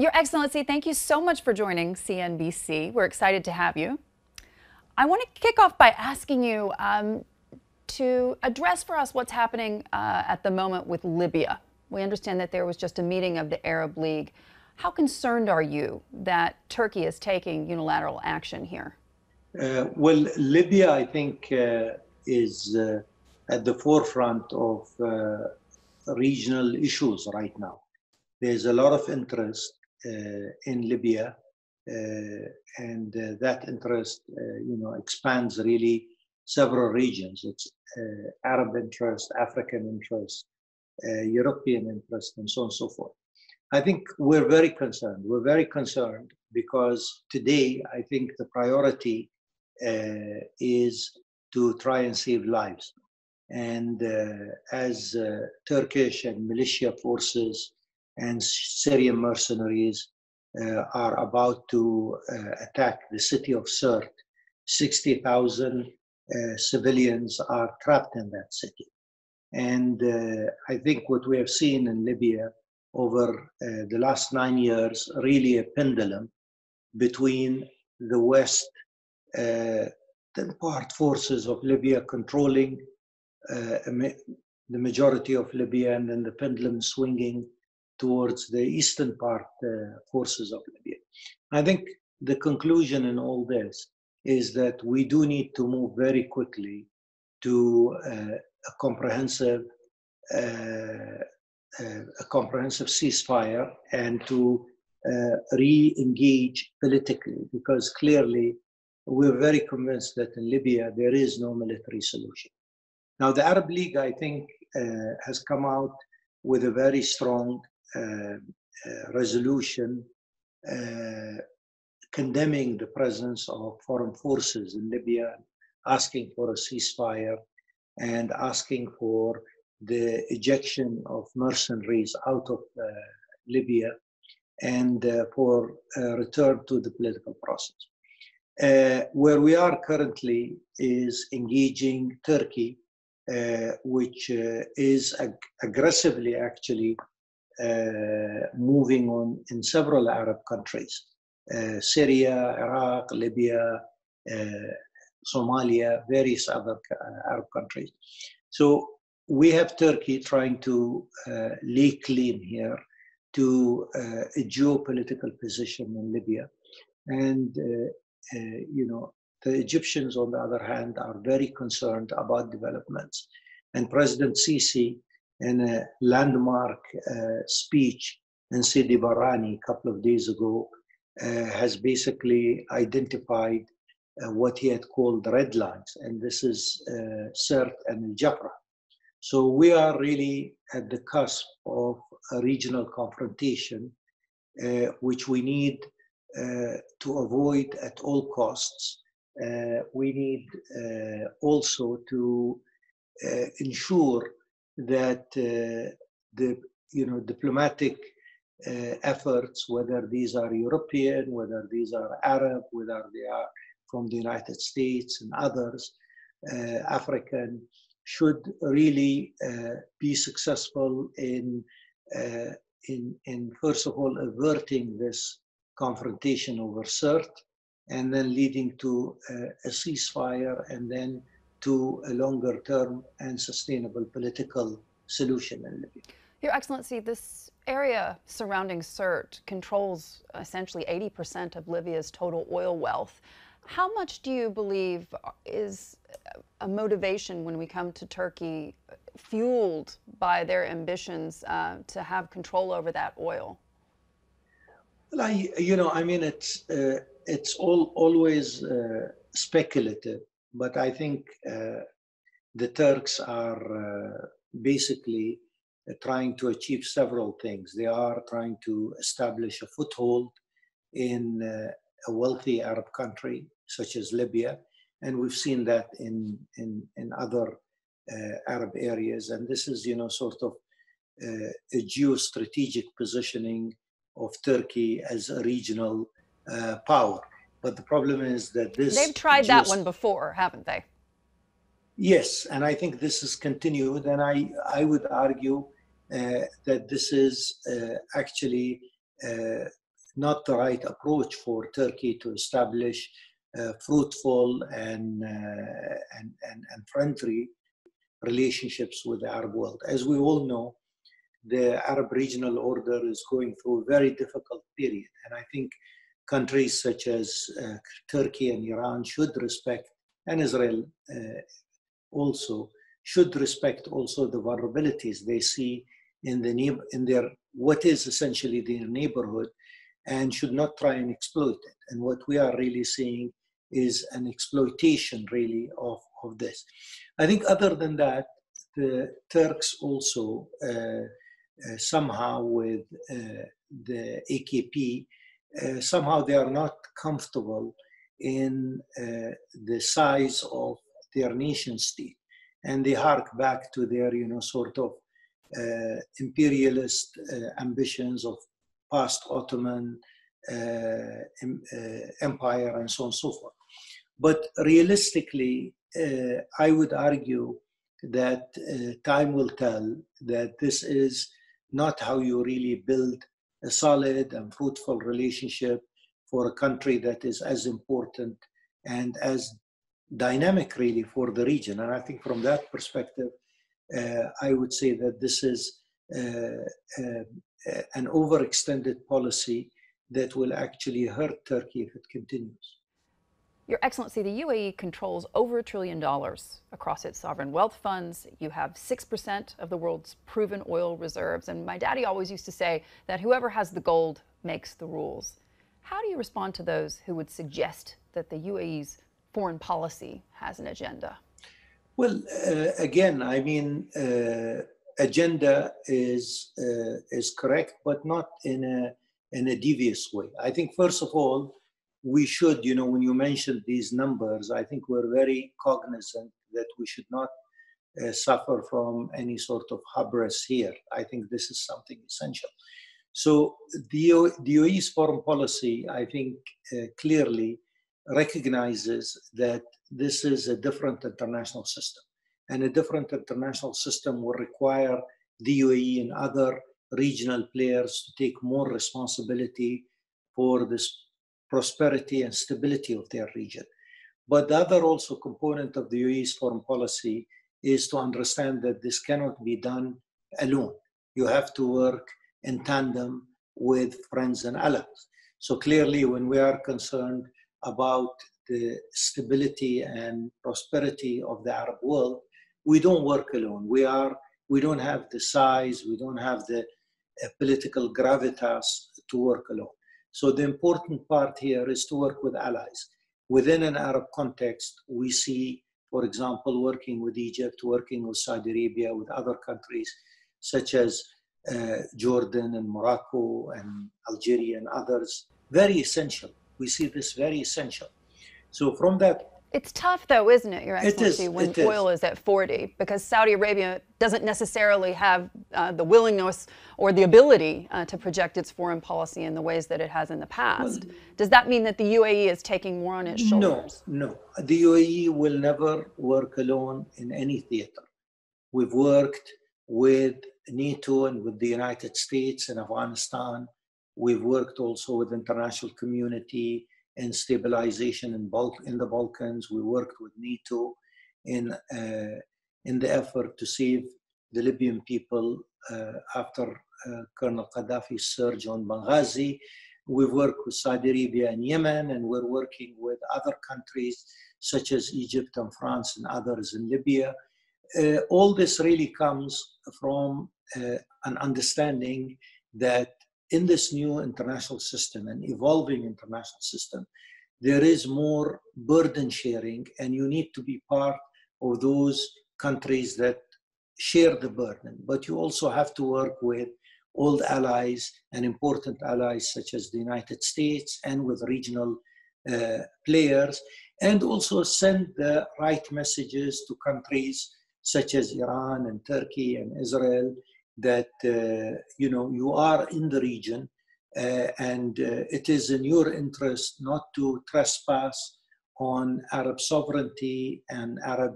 Your Excellency, thank you so much for joining CNBC. We're excited to have you. I want to kick off by asking you um, to address for us what's happening uh, at the moment with Libya. We understand that there was just a meeting of the Arab League. How concerned are you that Turkey is taking unilateral action here? Uh, well, Libya, I think, uh, is uh, at the forefront of uh, regional issues right now. There's a lot of interest in Libya, uh, and that interest, you know, expands really several regions. It's Arab interest, African interest, European interest, and so on and so forth. I think we're very concerned. We're very concerned because today I think the priority uh, is to try and save lives. And uh, as uh, Turkish and militia forces and Syrian mercenaries uh, are about to uh, attack the city of Sirte, 60,000 uh, civilians are trapped in that city. And I think what we have seen in Libya over the last nine years, really a pendulum between the West uh, the part forces of Libya controlling uh, the majority of Libya and then the pendulum swinging towards the eastern part uh, forces of Libya. I think the conclusion in all this is that we do need to move very quickly to uh, a comprehensive uh, uh, a comprehensive ceasefire and to re-engage politically because clearly we're very convinced that in Libya there is no military solution. Now, the Arab League, I think, uh, has come out with a very strong uh, uh, resolution uh, condemning the presence of foreign forces in Libya, asking for a ceasefire, and asking for the ejection of mercenaries out of uh, Libya and uh, for a return to the political process. Uh, where we are currently is engaging Turkey, uh, which uh, is ag- aggressively actually uh, moving on in several Arab countries uh, Syria, Iraq, Libya, uh, Somalia, various other Arab countries. So we have Turkey trying to lay claim here to a geopolitical position in Libya. And uh, you know, the Egyptians, on the other hand, are very concerned about developments. And President Sisi, in a landmark uh, speech in Sidi Barrani a couple of days ago, uh, has basically identified uh, what he had called red lines, and this is Sirte and Al Jafra. So we are really at the cusp of a regional confrontation, uh, which we need uh, to avoid at all costs. Uh, we need also to ensure that the you know diplomatic efforts, whether these are European, whether these are Arab, whether they are from the United States and others, African, should really uh, be successful in, uh, in, in, first of all, averting this confrontation over Sirte, and then leading to a ceasefire and then to a longer term and sustainable political solution in Libya. Your Excellency, this area surrounding Sirte controls essentially 80% of Libya's total oil wealth. How much do you believe is a motivation when we come to Turkey fueled by their ambitions uh, to have control over that oil? Well, I, you know, I mean, it's uh, it's all always uh, speculative, but I think uh, the Turks are uh, basically uh, trying to achieve several things. They are trying to establish a foothold in uh, a wealthy Arab country such as Libya, and we've seen that in in in other Arab areas. And this is, you know, sort of a geostrategic positioning of Turkey as a regional uh, power. But the problem is that this. They've tried that one before, haven't they? Yes, and I think this is continued. And I, I would argue uh, that this is uh, actually uh, not the right approach for Turkey to establish uh, fruitful and, uh, and, and, and friendly relationships with the Arab world. As we all know, the Arab regional order is going through a very difficult period. And I think countries such as uh, Turkey and Iran should respect, and Israel uh, also, should respect also the vulnerabilities they see in, the, in their, what is essentially their neighborhood and should not try and exploit it. And what we are really seeing is an exploitation really of, of this. I think other than that, the Turks also uh, uh, somehow with uh, the AKP, uh, somehow they are not comfortable in the size of their nation state. And they hark back to their, you know, sort of imperialist ambitions of past Ottoman empire and so on and so forth. But realistically, uh, I would argue that uh, time will tell that this is not how you really build a solid and fruitful relationship for a country that is as important and as dynamic really for the region. And I think from that perspective, uh, I would say that this is uh, uh, an overextended policy that will actually hurt Turkey if it continues. Your Excellency, the UAE controls over a trillion dollars across its sovereign wealth funds. You have 6% of the world's proven oil reserves. And my daddy always used to say that whoever has the gold makes the rules. How do you respond to those who would suggest that the UAE's foreign policy has an agenda? Well, uh, again, I mean, uh, agenda is uh, is correct, but not in a in a devious way. I think first of all, we should, you know, when you mentioned these numbers, I think we're very cognizant that we should not uh, suffer from any sort of hubris here. I think this is something essential. So the, UAE's foreign policy, I think, uh, clearly recognizes that this is a different international system. And a different international system will require the UAE and other regional players to take more responsibility for this prosperity and stability of their region. But the other also component of the UAE's foreign policy is to understand that this cannot be done alone. You have to work in tandem with friends and allies. So clearly, when we are concerned about the stability and prosperity of the Arab world, we don't work alone. We are we don't have the size, we don't have the uh, political gravitas to work alone. So the important part here is to work with allies. Within an Arab context, we see, for example, working with Egypt, working with Saudi Arabia, with other countries such as uh, Jordan and Morocco and Algeria and others, very essential. We see this very essential. So from that it's tough, though, isn't it, Your Excellency, it is, when oil is. is. at 40, because Saudi Arabia doesn't necessarily have uh, the willingness or the ability uh, to project its foreign policy in the ways that it has in the past. Well, Does that mean that the UAE is taking more on its shoulders? No, no. The UAE will never work alone in any theater. We've worked with NATO and with the United States and Afghanistan. We've worked also with the international community in stabilization in, Bal- in the Balkans. We worked with NATO in, uh, in the effort to save the Libyan people uh, after uh, Colonel Gaddafi's surge on Benghazi. We've worked with Saudi Arabia and Yemen, and we're working with other countries such as Egypt and France and others in Libya. Uh, all this really comes from uh, an understanding that in this new international system and evolving international system, there is more burden sharing, and you need to be part of those countries that share the burden. But you also have to work with old allies and important allies such as the United States and with regional uh, players, and also send the right messages to countries such as Iran and Turkey and Israel that uh, you know you are in the region uh, and uh, it is in your interest not to trespass on Arab sovereignty and Arab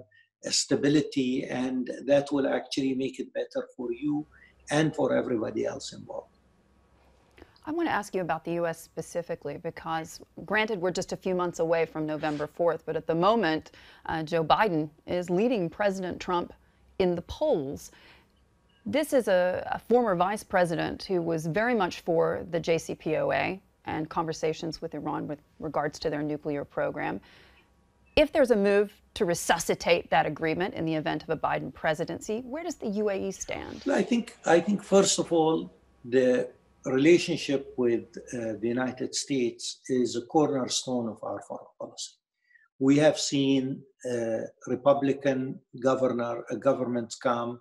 stability, and that will actually make it better for you and for everybody else involved. I want to ask you about the U.S. specifically because, granted, we're just a few months away from November 4th, but at the moment, uh, Joe Biden is leading President Trump in the polls. This is a, a, former vice president who was very much for the JCPOA and conversations with Iran with regards to their nuclear program. If there's a move to resuscitate that agreement in the event of a Biden presidency, where does the UAE stand? I think, I think first of all, the relationship with uh, the United States is a cornerstone of our foreign policy. We have seen uh, Republican governor governments come,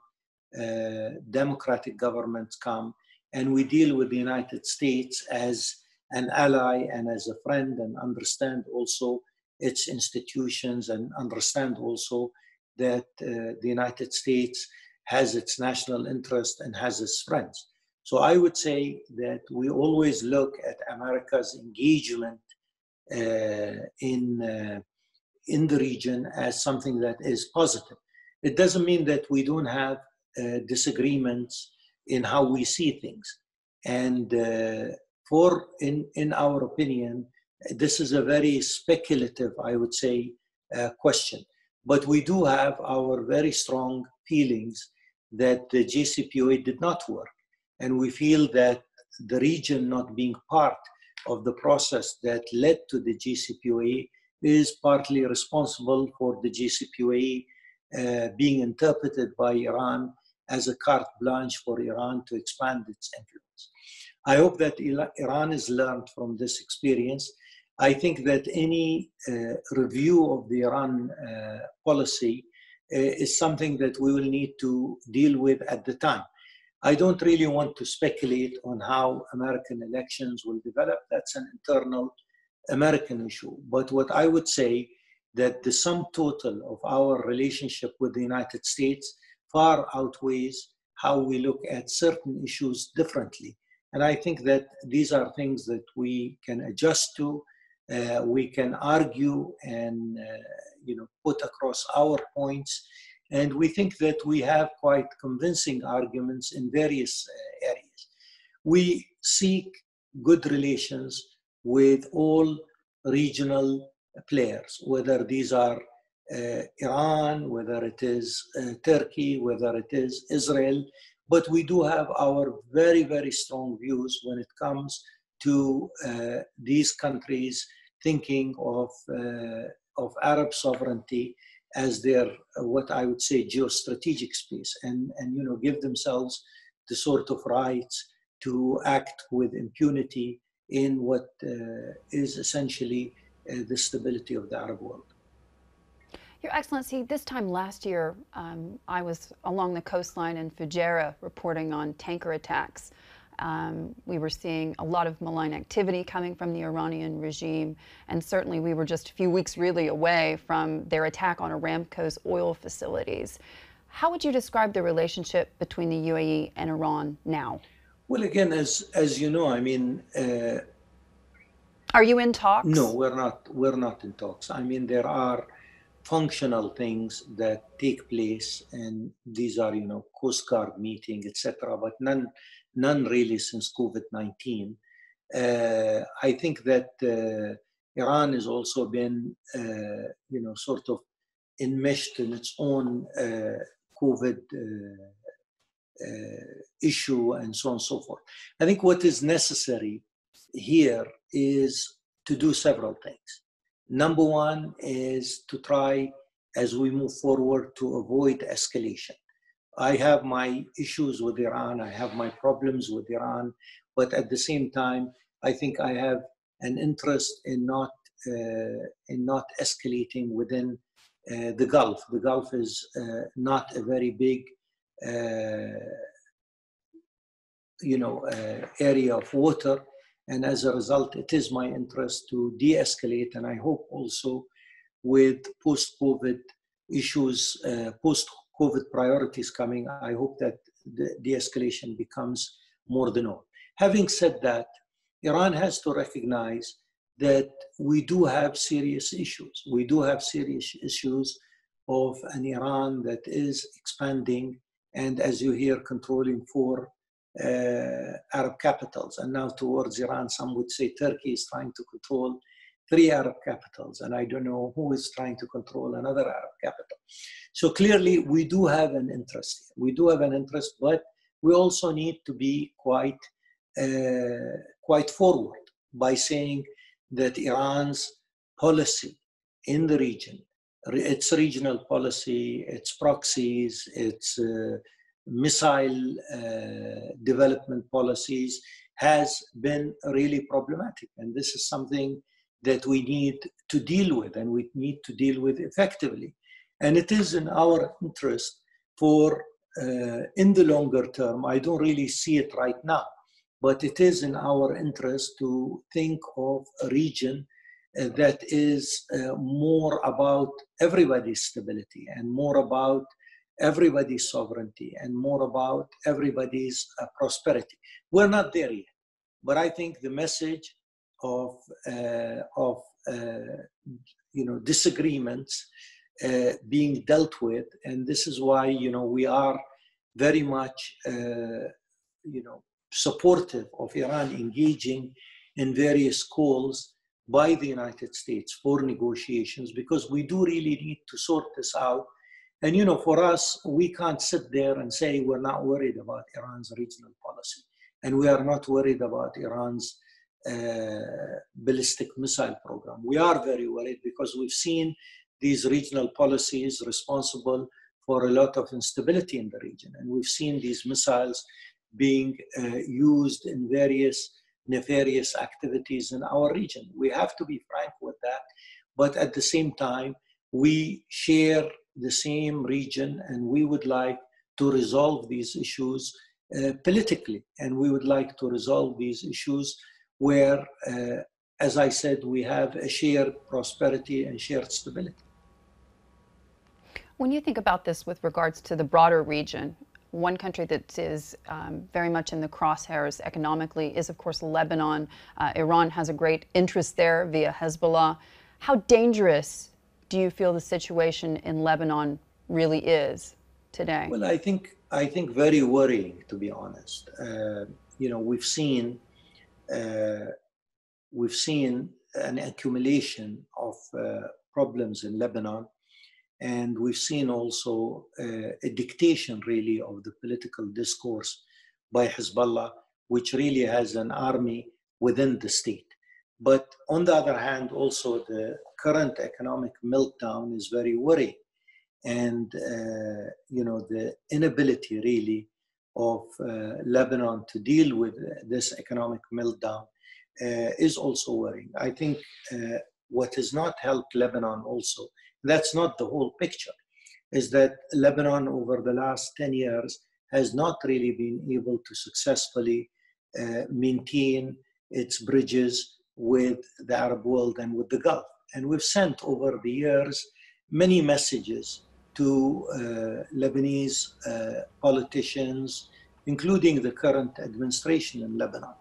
Democratic governments come, and we deal with the United States as an ally and as a friend, and understand also its institutions, and understand also that uh, the United States has its national interest and has its friends. So I would say that we always look at America's engagement uh, in, uh, in the region as something that is positive. It doesn't mean that we don't have uh, disagreements in how we see things. And uh, for, in, in our opinion, this is a very speculative, I would say, uh, question. But we do have our very strong feelings that the JCPOA did not work and we feel that the region not being part of the process that led to the JCPOA is partly responsible for the JCPOA uh, being interpreted by Iran as a carte blanche for Iran to expand its influence. I hope that Iran has learned from this experience. I think that any uh, review of the Iran uh, policy uh, is something that we will need to deal with at the time. I don't really want to speculate on how American elections will develop. That's an internal American issue. But what I would say that the sum total of our relationship with the United States far outweighs how we look at certain issues differently. And I think that these are things that we can adjust to, uh, we can argue and uh, you know put across our points and we think that we have quite convincing arguments in various uh, areas. We seek good relations with all regional players, whether these are Iran, whether it is uh, Turkey, whether it is Israel, but we do have our very, very strong views when it comes to uh, these countries thinking of, uh, of Arab sovereignty as their uh, what I would say geostrategic space, and and you know give themselves the sort of rights to act with impunity in what uh, is essentially uh, the stability of the Arab world. Your Excellency, this time last year, um, I was along the coastline in Fujairah reporting on tanker attacks um, we were seeing a lot of malign activity coming from the Iranian regime, and certainly we were just a few weeks really away from their attack on Aramco's oil facilities. How would you describe the relationship between the UAE and Iran now? Well, again, as as you know, I mean, uh, are you in talks? No, we're not. We're not in talks. I mean, there are functional things that take place, and these are, you know, Coast Guard meeting, etc. But none none really since COVID 19. Uh, I think that uh, Iran has also been, uh, you know, sort of enmeshed in its own uh, COVID uh, uh, issue and so on and so forth. I think what is necessary here is to do several things. Number one is to try, as we move forward, to avoid escalation. I have my issues with Iran, I have my problems with Iran, but at the same time, I think I have an interest in not uh, in not escalating within uh, the Gulf. The Gulf is uh, not a very big, uh, you know, uh, area of water, and as a result, it is my interest to de-escalate. And I hope also with post-COVID issues, uh, post COVID priorities coming, I hope that the de-escalation becomes more the norm. Having said that, Iran has to recognize that we do have serious issues. We do have serious issues of an Iran that is expanding and, as you hear, controlling four Arab capitals. And now towards Iran, some would say Turkey is trying to control three Arab capitals. And I don't know who is trying to control another Arab capital. So clearly, we do have an interest. We do have an interest, but we also need to be quite, uh, quite forward by saying that Iran's policy in the region, its regional policy, its proxies, its uh, missile uh, development policies has been really problematic. And this is something that we need to deal with and we need to deal with effectively. And it is in our interest for, uh, in the longer term, I don't really see it right now, but it is in our interest to think of a region uh, that is uh, more about everybody's stability and more about everybody's sovereignty and more about everybody's uh, prosperity. We're not there yet, but I think the message of uh, of uh, you know disagreements uh, being dealt with, and this is why you know we are very much you know supportive of Iran engaging in various calls by the United States for negotiations because we do really need to sort this out. And you know, for us, we can't sit there and say we're not worried about Iran's regional policy, and we are not worried about Iran's uh, ballistic missile program. We are very worried because we've seen these regional policies responsible for a lot of instability in the region. And we've seen these missiles being uh, used in various nefarious activities in our region. We have to be frank with that. But at the same time, we share the same region and we would like to resolve these issues uh, politically. And we would like to resolve these issues where, uh, as I said, we have a shared prosperity and shared stability. When you think about this with regards to the broader region, one country that is um, very much in the crosshairs economically is, of course, Lebanon. Uh, Iran has a great interest there via Hezbollah. How dangerous do you feel the situation in Lebanon really is today? Well, I think I think very worrying, to be honest. Uh, you know, we've seen uh, we've seen an accumulation of uh, problems in Lebanon, and we've seen also uh, a dictation, really, of the political discourse by Hezbollah, which really has an army within the state. But on the other hand, also the current economic meltdown is very worrying. And, uh, you know, the inability really of uh, Lebanon to deal with this economic meltdown uh, is also worrying. I think uh, what has not helped Lebanon also, that's not the whole picture, is that Lebanon over the last 10 years has not really been able to successfully uh, maintain its bridges with the Arab world and with the Gulf. And we've sent over the years many messages to uh, Lebanese uh, politicians, including the current administration in Lebanon.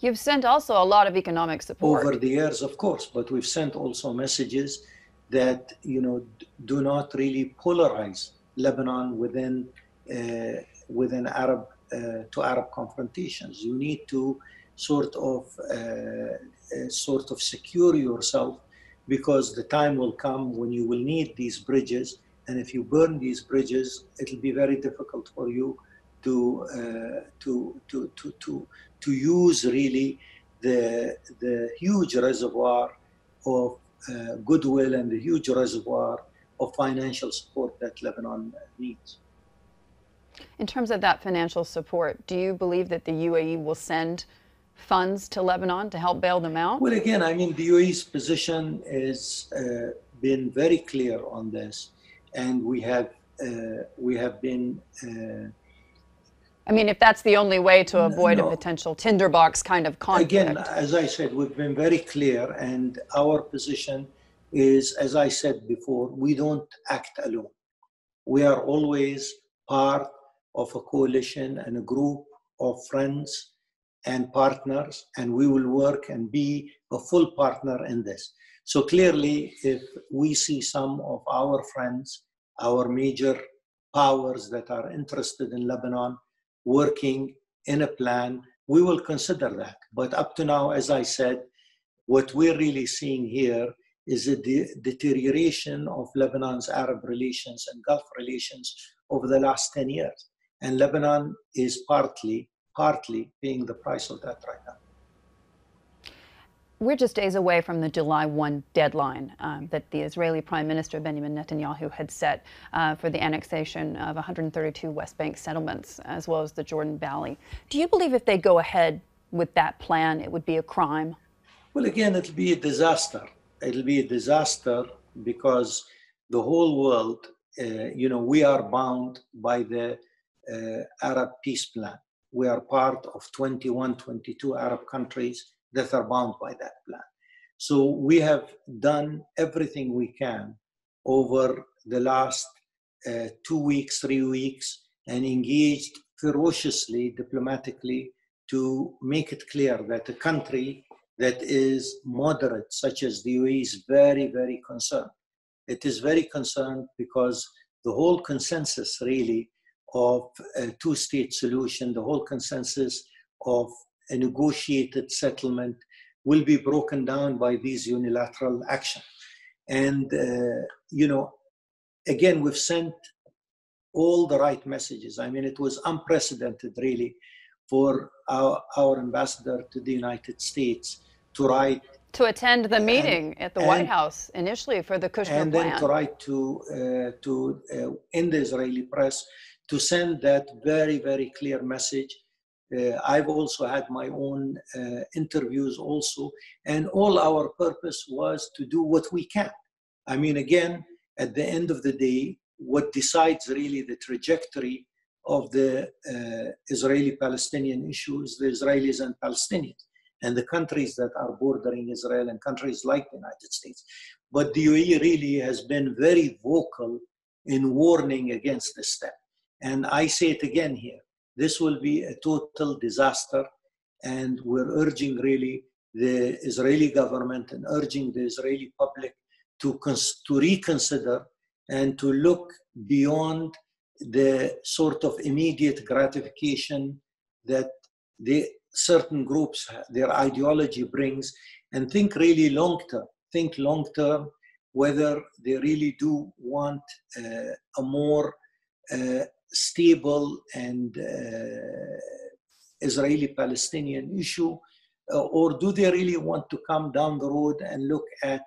You've sent also a lot of economic support. Over the years, of course, but we've sent also messages that, you know, do not really polarize Lebanon within, uh, within Arab, uh, to Arab confrontations. You need to sort of, uh, uh sort of secure yourself because the time will come when you will need these bridges and if you burn these bridges, it'll be very difficult for you to uh, to, to to to to use really the the huge reservoir of uh, goodwill and the huge reservoir of financial support that Lebanon needs. In terms of that financial support, do you believe that the UAE will send funds to Lebanon to help bail them out? Well, again, I mean, the UAE's position has uh, been very clear on this and we have uh, we have been. Uh, I mean, if that's the only way to avoid no. a potential tinderbox kind of conflict. Again, as I said, we've been very clear, and our position is, as I said before, we don't act alone. We are always part of a coalition and a group of friends and partners, and we will work and be a full partner in this. So clearly, if we see some of our friends, our major powers that are interested in Lebanon working in a plan, we will consider that. But up to now, as I said, what we're really seeing here is a de- deterioration of Lebanon's Arab relations and Gulf relations over the last 10 years. And Lebanon is partly, partly paying the price of that right now. We're just days away from the July 1 deadline um, that the Israeli Prime Minister Benjamin Netanyahu had set uh, for the annexation of 132 West Bank settlements, as well as the Jordan Valley. Do you believe if they go ahead with that plan, it would be a crime? Well, again, it'll be a disaster. It'll be a disaster because the whole world, uh, you know, we are bound by the uh, Arab peace plan. We are part of 21, 22 Arab countries that are bound by that plan. So we have done everything we can over the last uh, two weeks, three weeks, and engaged ferociously, diplomatically, to make it clear that a country that is moderate, such as the UAE, is very, very concerned. It is very concerned because the whole consensus, really, of a two state solution, the whole consensus of a negotiated settlement will be broken down by these unilateral action. And, uh, you know, again, we've sent all the right messages. I mean, it was unprecedented, really, for our, our ambassador to the United States to write. To attend the meeting and, at the and, White House initially for the Kushner and plan. And then to write to, uh, to uh, in the Israeli press to send that very, very clear message uh, I've also had my own uh, interviews also, and all our purpose was to do what we can. I mean, again, at the end of the day, what decides really the trajectory of the uh, Israeli-Palestinian issues, the Israelis and Palestinians, and the countries that are bordering Israel and countries like the United States. But the UAE really has been very vocal in warning against this step. And I say it again here this will be a total disaster. And we're urging really the Israeli government and urging the Israeli public to, cons- to reconsider and to look beyond the sort of immediate gratification that the certain groups, their ideology brings, and think really long term. Think long term whether they really do want uh, a more uh, stable and uh, Israeli Palestinian issue? Uh, or do they really want to come down the road and look at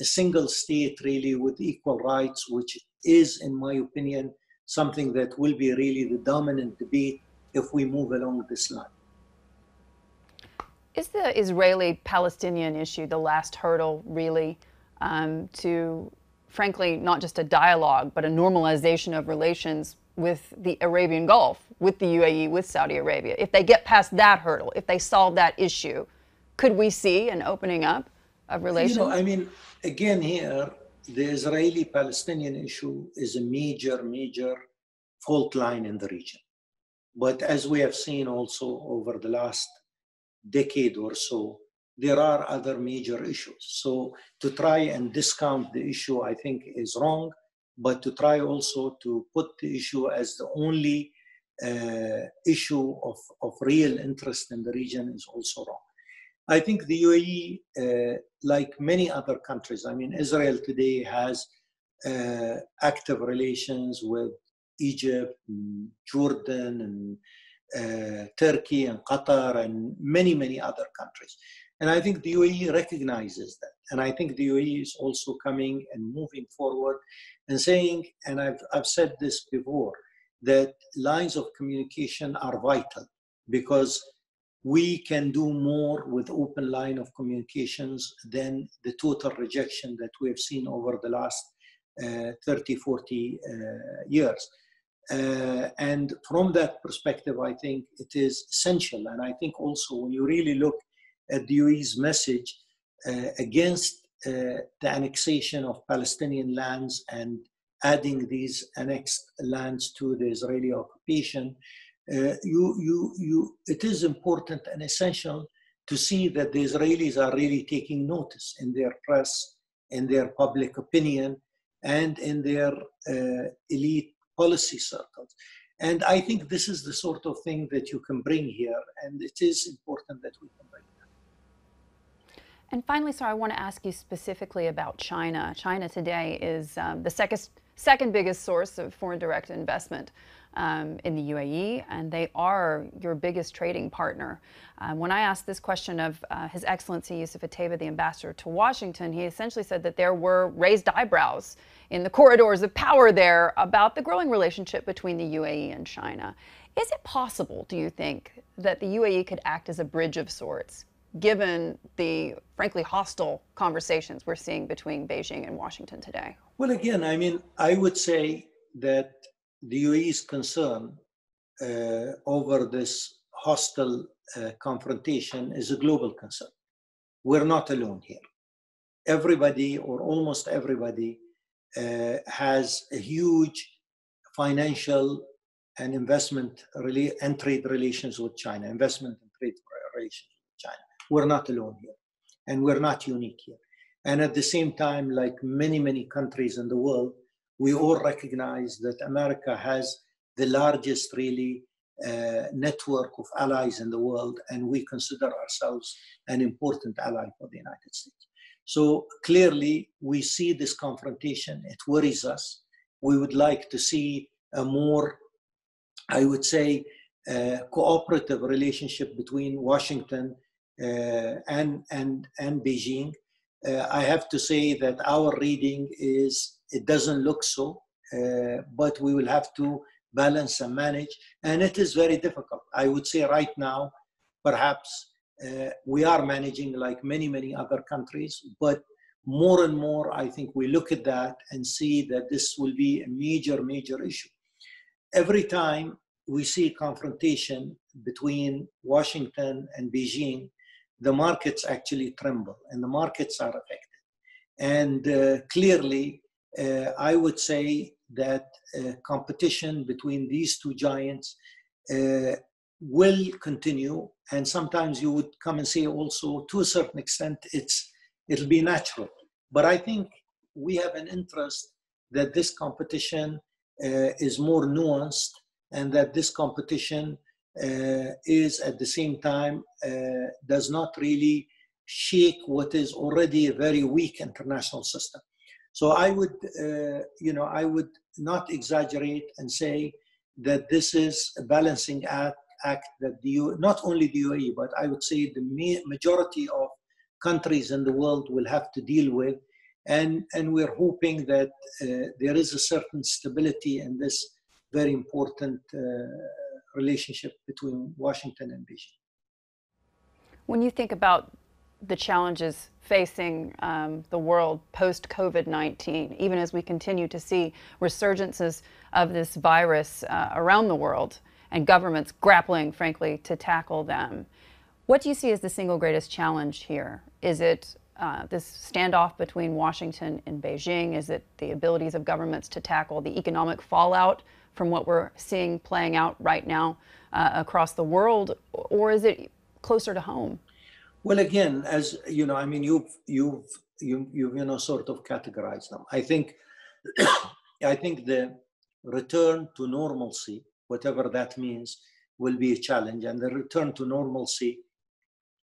a single state really with equal rights, which is, in my opinion, something that will be really the dominant debate if we move along this line? Is the Israeli Palestinian issue the last hurdle, really, um, to, frankly, not just a dialogue, but a normalization of relations with the Arabian Gulf, with the UAE, with Saudi Arabia. If they get past that hurdle, if they solve that issue, could we see an opening up of relations? You know, I mean, again, here, the Israeli Palestinian issue is a major, major fault line in the region. But as we have seen also over the last decade or so, there are other major issues. So to try and discount the issue, I think, is wrong but to try also to put the issue as the only uh, issue of, of real interest in the region is also wrong. I think the UAE, uh, like many other countries, I mean, Israel today has uh, active relations with Egypt, and Jordan, and uh, Turkey, and Qatar, and many, many other countries. And I think the UAE recognizes that. And I think the UAE is also coming and moving forward and saying, and I've, I've said this before, that lines of communication are vital because we can do more with open line of communications than the total rejection that we have seen over the last uh, 30, 40 uh, years. Uh, and from that perspective, I think it is essential. And I think also when you really look UAE's message uh, against uh, the annexation of Palestinian lands and adding these annexed lands to the Israeli occupation, uh, you, you, you, it is important and essential to see that the Israelis are really taking notice in their press, in their public opinion, and in their uh, elite policy circles. And I think this is the sort of thing that you can bring here, and it is important that we can. And finally, sir, I want to ask you specifically about China. China today is um, the second, second biggest source of foreign direct investment um, in the UAE, and they are your biggest trading partner. Um, when I asked this question of uh, His Excellency Yousef Otaiba, the ambassador to Washington, he essentially said that there were raised eyebrows in the corridors of power there about the growing relationship between the UAE and China. Is it possible, do you think, that the UAE could act as a bridge of sorts, given the frankly hostile conversations we're seeing between Beijing and Washington today? Well, again, I mean, I would say that the UAE's concern uh, over this hostile uh, confrontation is a global concern. We're not alone here. Everybody, or almost everybody, uh, has a huge financial and investment and trade relations with China, investment and trade relations. We're not alone here, and we're not unique here. And at the same time, like many, many countries in the world, we all recognize that America has the largest, really, uh, network of allies in the world, and we consider ourselves an important ally for the United States. So clearly, we see this confrontation. It worries us. We would like to see a more, I would say, uh, cooperative relationship between Washington and, and, and Beijing. Uh, I have to say that our reading is it doesn't look so, uh, but we will have to balance and manage. And it is very difficult. I would say right now, perhaps uh, we are managing like many, many other countries, but more and more, I think we look at that and see that this will be a major, major issue. Every time we see confrontation between Washington and Beijing, the markets actually tremble and the markets are affected. And uh, clearly, uh, I would say that uh, competition between these two giants uh, will continue. And sometimes you would come and say also, to a certain extent, it's it'll be natural. But I think we have an interest that this competition uh, is more nuanced and that this competition is at the same time uh, does not really shake what is already a very weak international system. So I would, uh, you know, I would not exaggerate and say that this is a balancing act, act that the U, not only the UAE, but I would say the majority of countries in the world will have to deal with. And, and we're hoping that uh, there is a certain stability in this very important uh, relationship between Washington and Beijing. When you think about the challenges facing um, the world post COVID 19, even as we continue to see resurgences of this virus uh, around the world and governments grappling, frankly, to tackle them. What do you see as the single greatest challenge here? Is it uh, this standoff between Washington and Beijing? Is it the abilities of governments to tackle the economic fallout from what we're seeing playing out right now uh, across the world, or is it closer to home? Well, again, as you know, I mean, you've you've you you you know sort of categorized them. I think I think the return to normalcy, whatever that means, will be a challenge, and the return to normalcy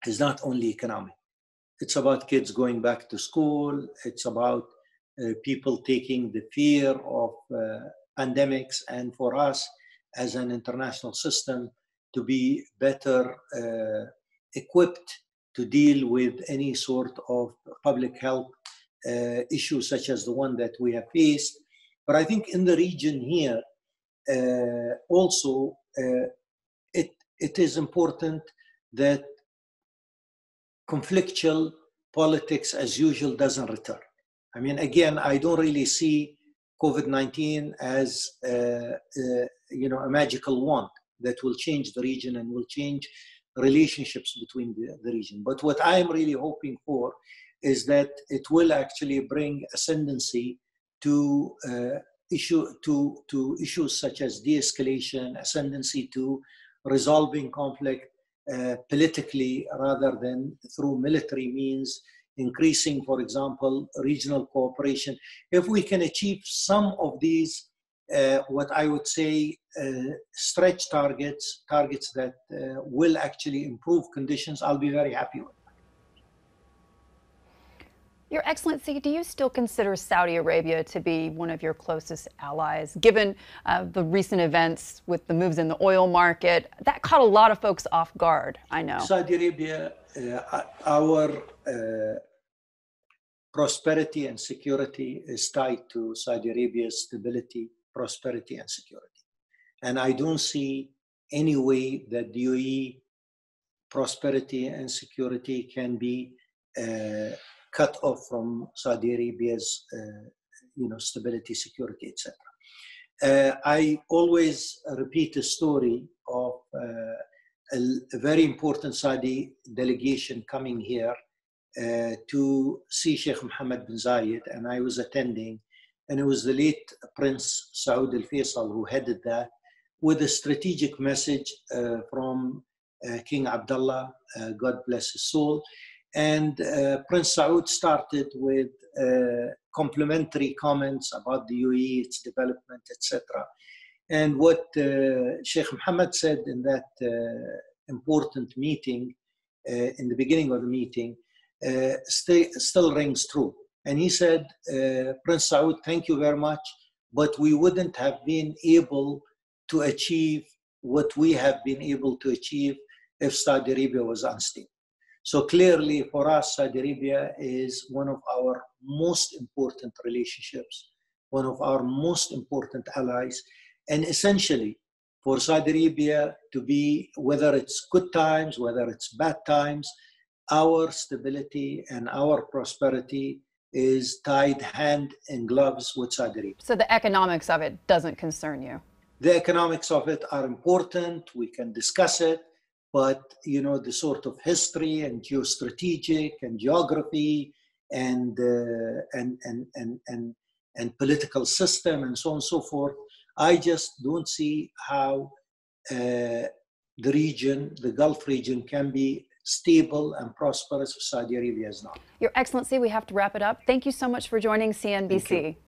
is not only economic. It's about kids going back to school. It's about uh, people taking the fear of uh, pandemics and for us as an international system to be better uh, equipped to deal with any sort of public health uh, issues such as the one that we have faced. But I think in the region here, uh, also, uh, it, it is important that conflictual politics as usual doesn't return. I mean, again, I don't really see COVID-19 as you know a magical wand that will change the region and will change relationships between the, the region. But what I'm really hoping for is that it will actually bring ascendancy to uh, issue to to issues such as de-escalation, ascendancy to resolving conflict uh, politically rather than through military means increasing, for example, regional cooperation. If we can achieve some of these uh, what I would say uh, stretch targets, targets that uh, will actually improve conditions, I'll be very happy with. That. Your Excellency, do you still consider Saudi Arabia to be one of your closest allies? Given uh, the recent events with the moves in the oil market, that caught a lot of folks off guard, I know. Saudi Arabia, our uh, prosperity and security is tied to Saudi Arabia's stability, prosperity, and security. And I don't see any way that the UAE prosperity and security can be uh, cut off from Saudi Arabia's, uh, you know, stability, security, etc. Uh, I always repeat a story of uh, a, a, very important Saudi delegation coming here uh, to see Sheikh Mohammed bin Zayed, and I was attending, and it was the late Prince Saud Al Faisal who headed that with a strategic message uh, from uh, King Abdullah, God bless his soul and uh, Prince Saud started with uh, complimentary comments about the UAE, its development, etc. And what uh, Sheikh Mohammed said in that uh, important meeting, uh, in the beginning of the meeting, still rings true. And he said, Prince Saud, thank you very much, but we wouldn't have been able to achieve what we have been able to achieve if Saudi Arabia was unstable. So clearly, for us, Saudi Arabia is one of our most important relationships, one of our most important allies, and essentially, for Saudi Arabia to be, whether it's good times, whether it's bad times, our stability and our prosperity is tied hand in gloves with Saudi Arabia. So the economics of it doesn't concern you? The economics of it are important. We can discuss it but you know the sort of history and geostrategic and geography and uh, and, and and and and political system and so on and so forth i just don't see how uh, the region the gulf region can be stable and prosperous if saudi arabia is not. Your excellency we have to wrap it up. Thank you so much for joining cnbc